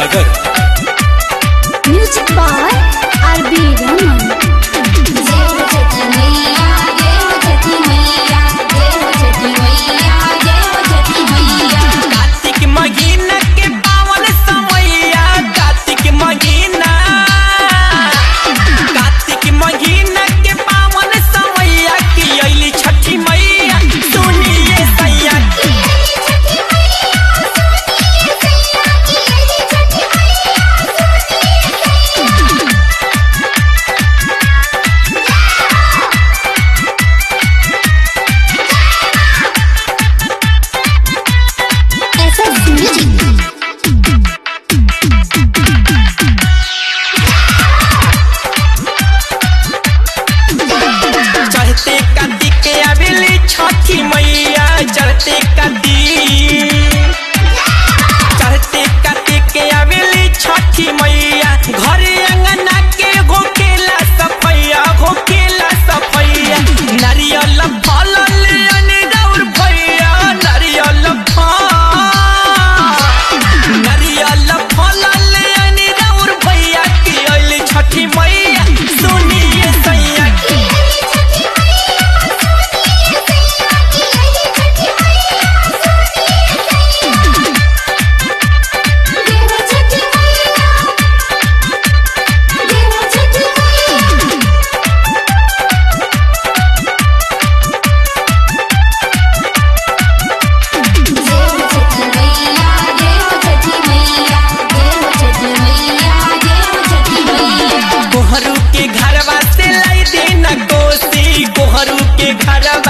நாகர் की मैया जाते का I don't know.